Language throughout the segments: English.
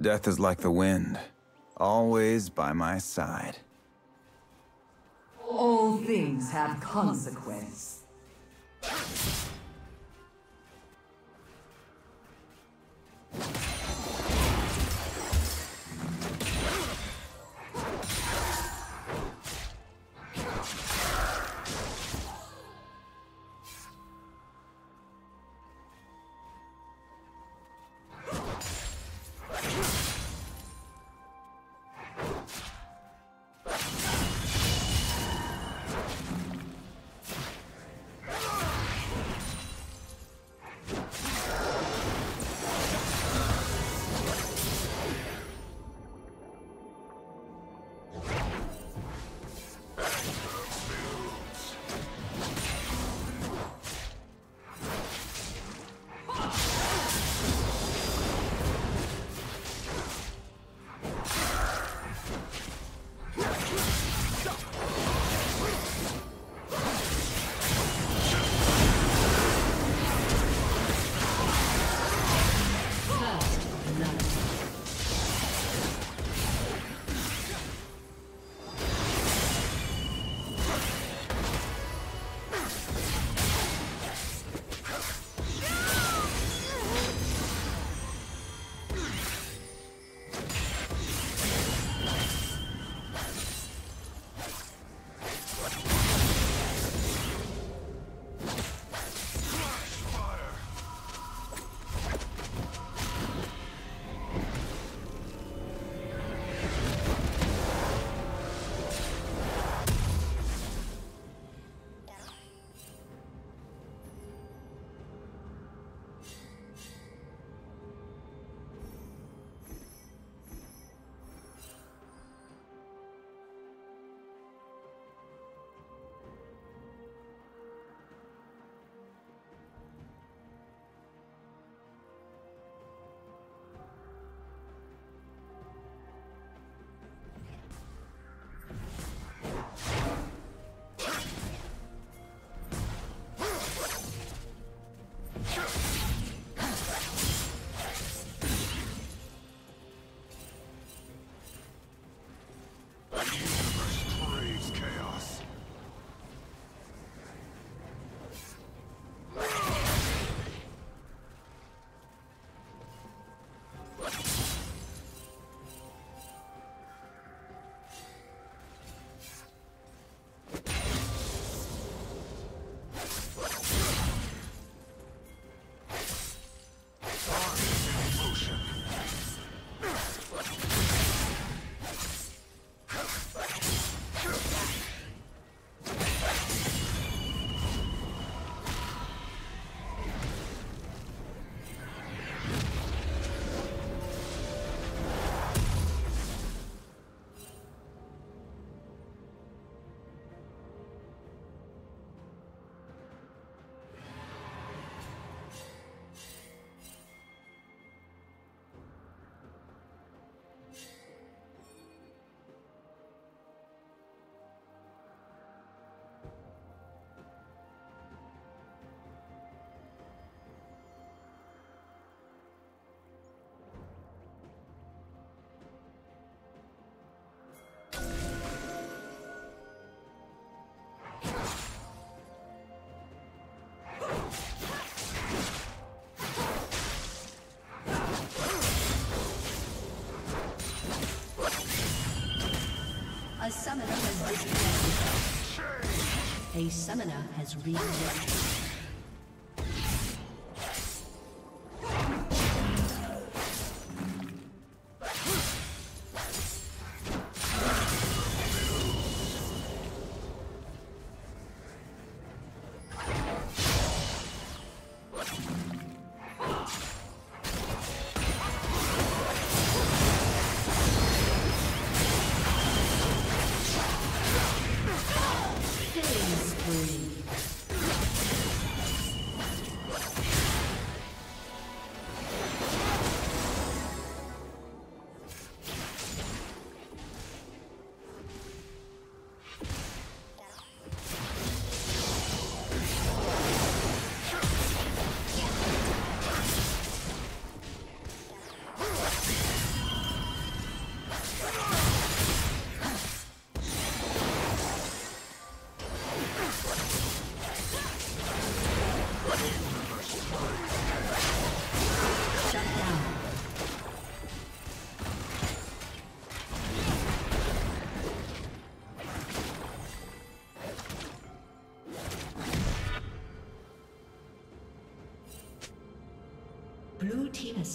Death is like the wind, always by my side. All things have consequence. A summoner has reconnected.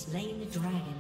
Slain the dragon.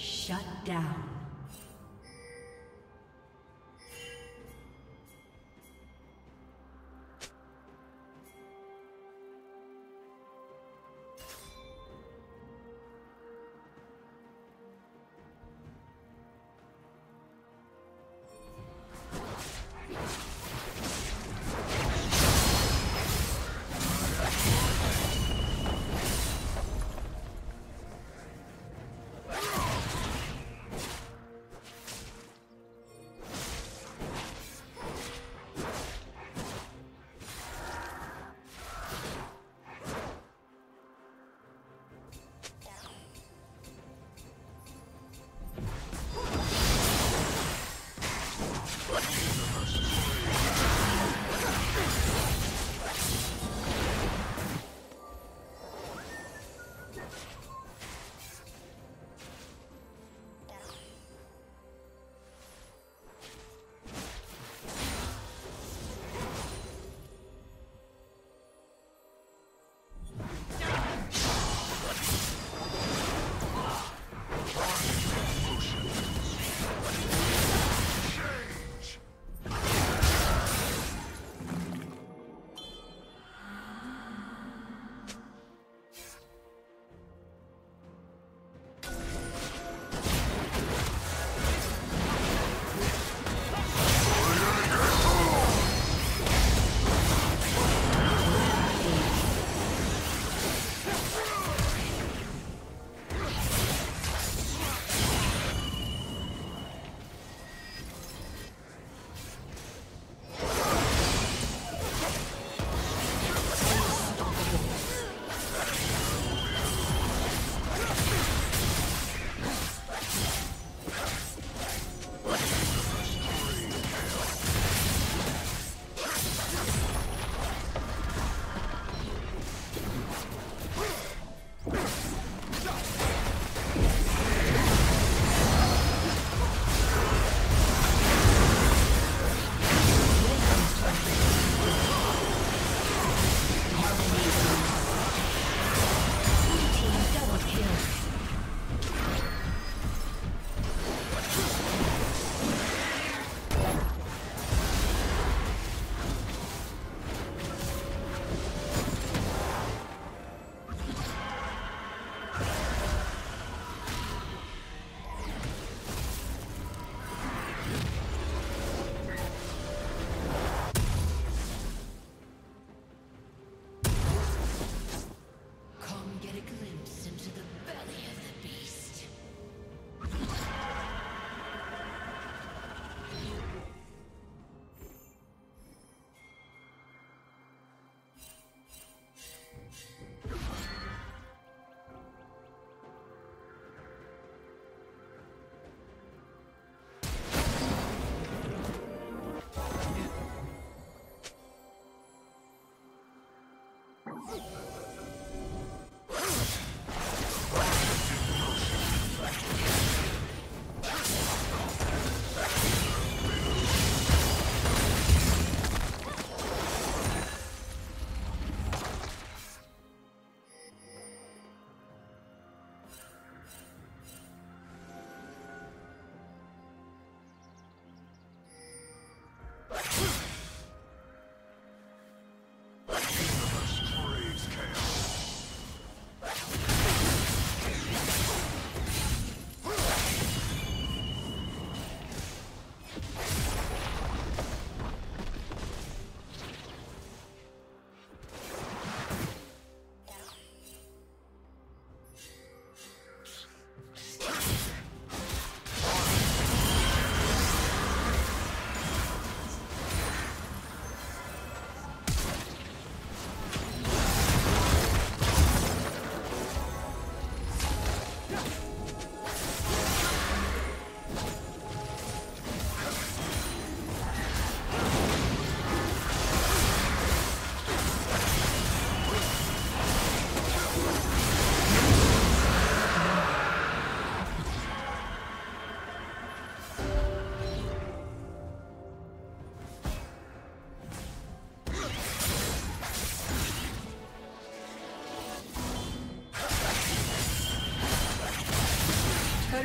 Shut down.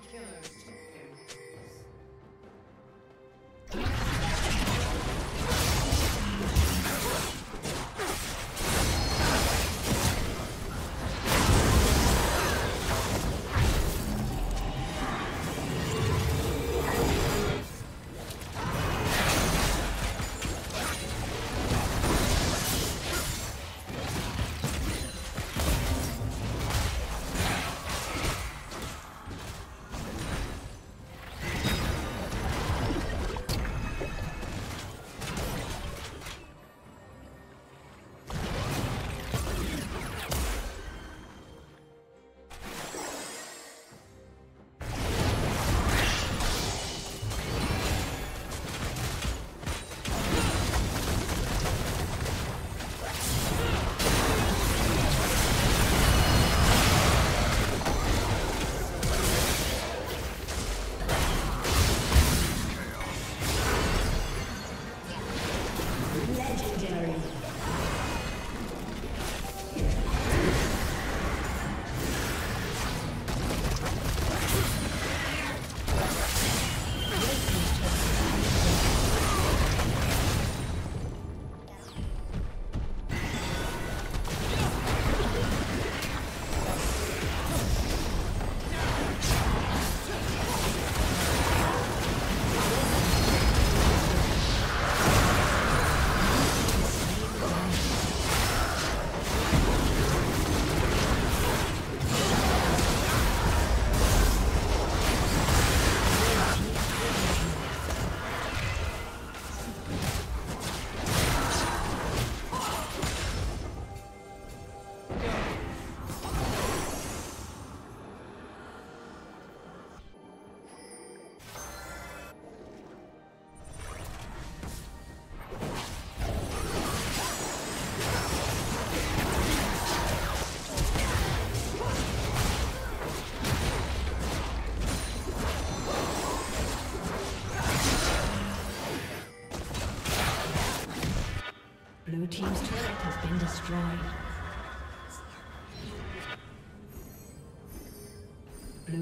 Killer. dictionary.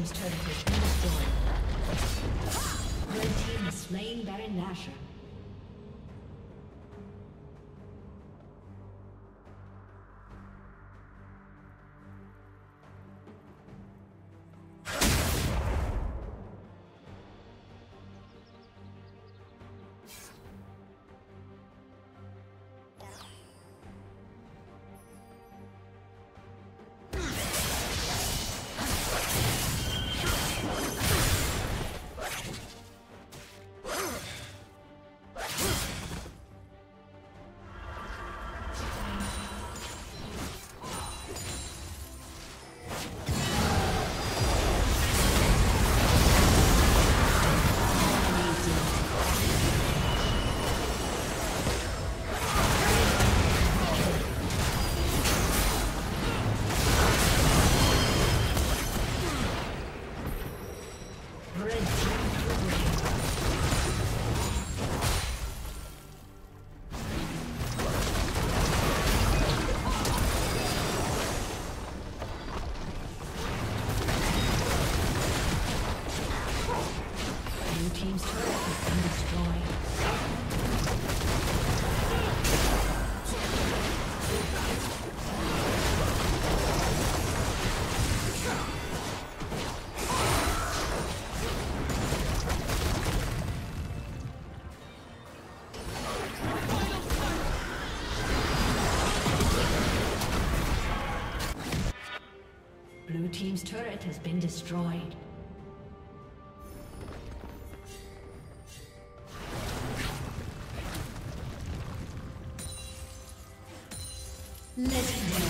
Team's turret has been destroyed. Red team has slain Baron Nashor. Has been destroyed. Legendary.